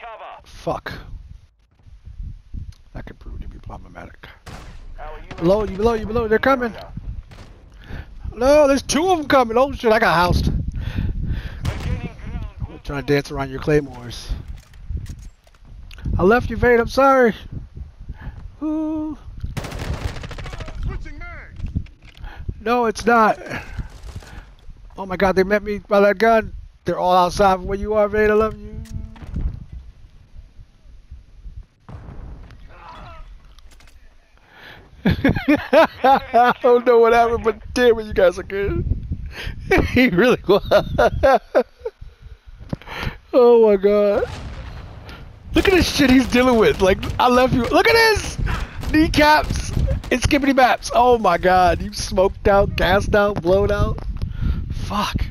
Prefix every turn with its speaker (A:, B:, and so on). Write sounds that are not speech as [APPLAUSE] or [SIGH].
A: cover.
B: Fuck. That could prove to be problematic.
A: Our unit
B: Below you, below you, below. They're coming. No, there's two of them coming. Oh shit, I got housed.
A: We're gaining ground.
B: I'm trying to dance around your claymores. I left you, Vade. I'm sorry. Ooh.
C: Switching mag.
B: No, it's not. Oh my god, they met me by that gun. They're all outside from where you are, Vade. I love you. [LAUGHS] I don't know what happened, but damn it, you guys are good. [LAUGHS] he really was. [LAUGHS] oh my god. Look at this shit he's dealing with. Like, I left you. Look at this! Kneecaps and skippity maps. Oh my god. You smoked out, gassed out, blown out. Fuck.